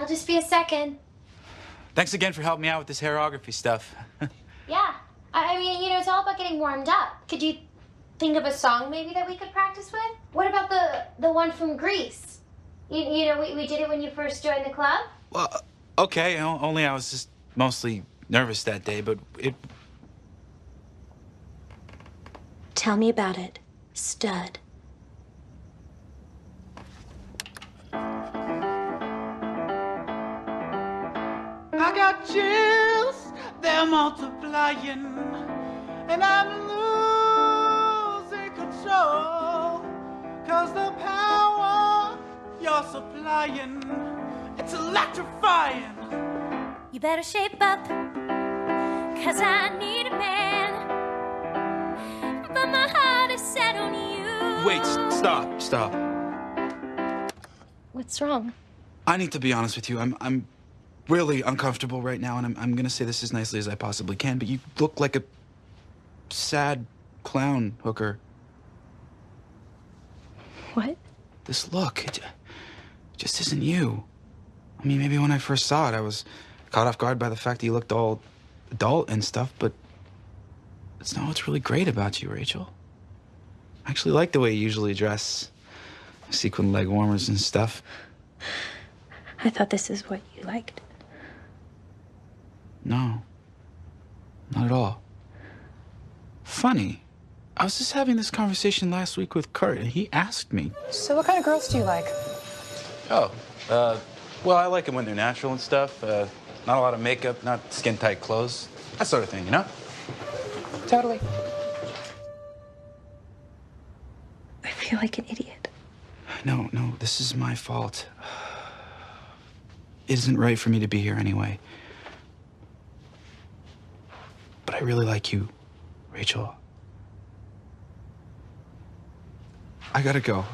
I'll just be a second. Thanks again for helping me out with this hairography stuff. Yeah. I I mean, you know, it's all about getting warmed up. Could you think of a song maybe that we could practice with? What about the the one from Grease? You, you know, we, we did it when you first joined the club. well, uh, okay, o- only I was just mostly nervous that day, but it. Tell me about it, stud. I got chills, they're multiplying, and I'm losing control. Cause the power you're supplying, it's electrifying. You better shape up, cause I need a man. But my heart is set on you. Wait, stop, stop. What's wrong? I need to be honest with you. I'm, I'm really uncomfortable right now, and I'm, I'm gonna say this as nicely as I possibly can, but you look like a sad clown hooker. What? This look, it just isn't you. I mean, maybe when I first saw it, I was caught off guard by the fact that you looked all adult and stuff, but it's not what's really great about you, Rachel. I actually like the way you usually dress. Sequin leg warmers and stuff. I thought this is what you liked. No. Not at all. Funny. I was just having this conversation last week with Kurt, and he asked me. So, what kind of girls do you like? Oh, uh, well, I like them when they're natural and stuff. Uh, not a lot of makeup, not skin tight clothes. That sort of thing, you know? Totally. I feel like an idiot. No, no, this is my fault. It isn't right for me to be here anyway. But I really like you, Rachel. I gotta go.